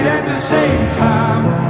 at the same time.